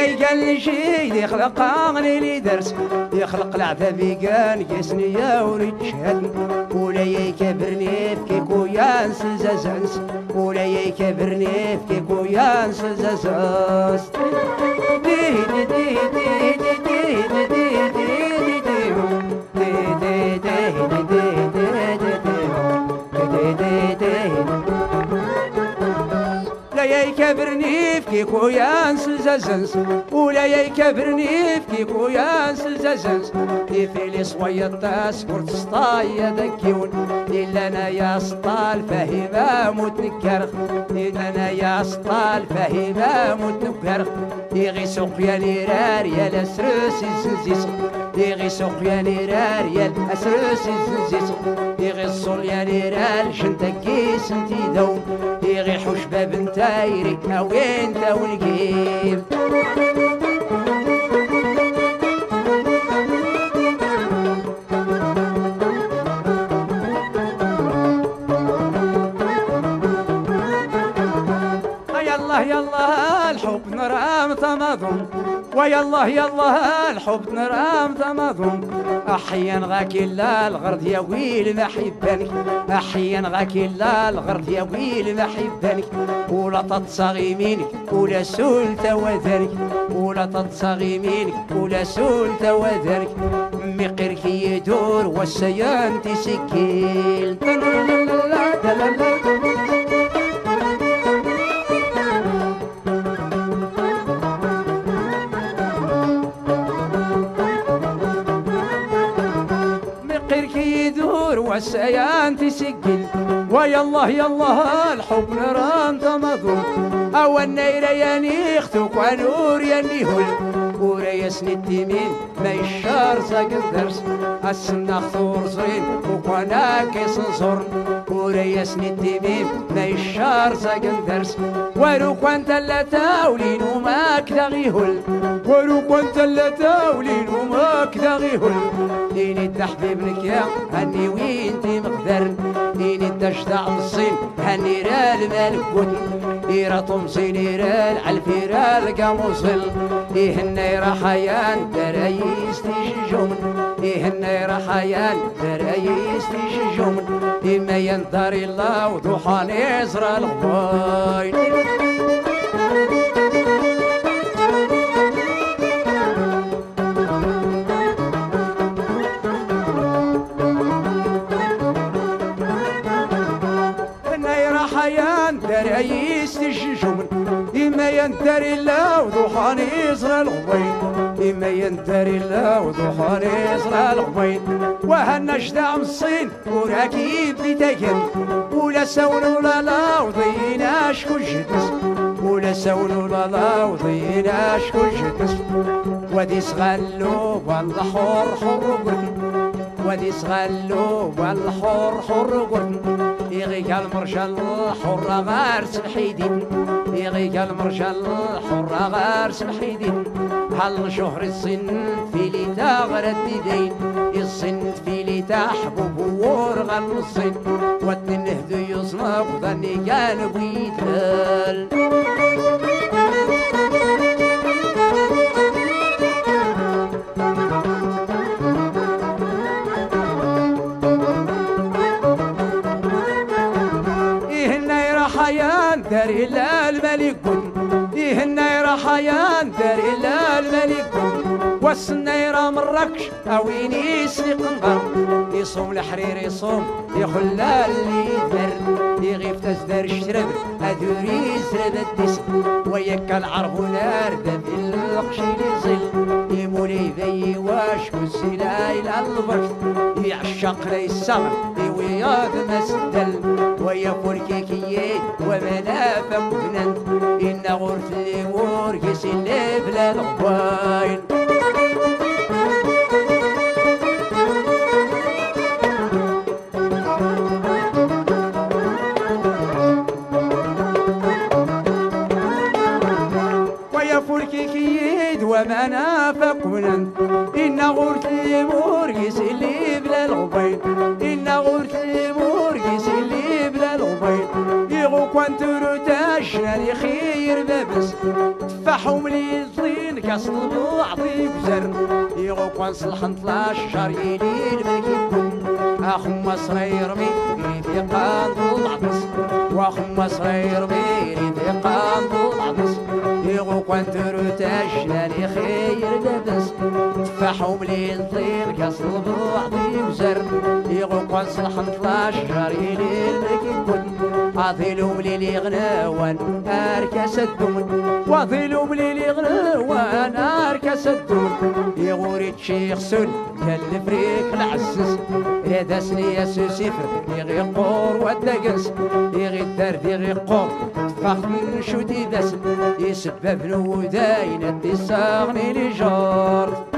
كي قال لي شي يخلق اغني لي درس. يخلق العذاب كان يسني يا وريد شهد ولا يكبرني في كيكو يانس زازانس ولا يكبرني في كيكو يانس يكبرني في كيكو يانس زازنس ولا يكبرني في كيكو يانس زازنس يفيلي صويت تاسكور تسطايا دكيون إلا أنا يا سطال فهيما متنكر إلا أنا يا سطال فهيما متنكر يغي سوق يا نيرار يا لسروس الزنزيس يغي سوق يا نيرار يا لسروس الزنزيس يغي الصول يا نيرار شنتكي سنتي دوم غير حشبة بنتايري وين أنت ونجيب ويلا يلا الحب نرام تماضون أحيا غاك إلا الغرد يا ويل ما حبانك أحيا غاك إلا الغرد يا ويل ما حبانك ولا تتصغي منك ولا سول توادانك ولا تتصغي منك ولا سول توادانك مي قيرك يدور والسيان تسكيل. والسيان تسجل ويا الله يا الله الحب نران تمضل أو النير ينيختك ونور ينيهل وريس مين ما يشار ساق الدرس. السنة خطور زرين وقنا كيس نصر. وريس مين ما يشار ساق الدرس. وروك وانت لا تاولين وما كدا غيهل وروك وانت لا تاولين وما كدا غيهل ليني تحبيب لك يا هني وين تي مقدر ليني تشتع الصين هني رال مالك كل إيرا طمسين إيرا العلف إيرا القاموصل إيهنا إيرا حيان درايس تيجي إيه إيرا حيان درايس تيجي جمن إما ينظر الله وضحى نزر الغباين يندري لا وضحان يصرى الغبيد إما ينتري لا وضحان يصرى الغبيد وهنا شدا عم الصين وراكيب لتاكل ولا سول ولا لا وضينا شكون جدس ولا سول ولا لا وضينا شكون جدس ودي صغلو والحور حر قرن ودي صغلو والحور حر قرن يغيك المرجل حرة غار سلحيدين. يغيك المرجل حرة غار سلحيدين. هل شهر الصن في ليتا غرد ديدين الصن في ليتا حبوب وور غن الصن ودنه ذو يصنق ظني كان بيتهل دار إلا الملك النيرة حيان دار إلا الملك والسنيرة مراكش أويني سيقنبر يصوم الحرير يصوم يخلى اللي يدر يغيف تزدر الشرب أدوري زرب الدس ويك العرب نار دم القش يزل. يمولي ذي واش وسيلا إلى البرد يعشق لي السمر يوياك مسدل. ويا فركاكيين ومنافق بنان إن غرس الأمور اللي بلا الغباين ويا فركاكيين ومنافق بنان خير بابس تفاحهم لي زين كاصل بعضي بزر يغو كون صلحن طلاش شهر يليل ملكي أخو صغير ميري في قاندو العطس. وأخو صغير ميري في قاندو العطس. كنت روتاش لي خير لبس تفاحهم لي طير كاصل بعضي وزر يغو كون صلحن طلاش شهر يليل كن عظيلو مليلي غناوان اركس الدون وظيلو مليلي غناوان اركس الدون يغوري تشيخ سن كان الفريق العسس يا داسني يا سوسيفر يغي قور ودقس يغي الدرد يغي قور من شو داس يسبب نوداين لي جار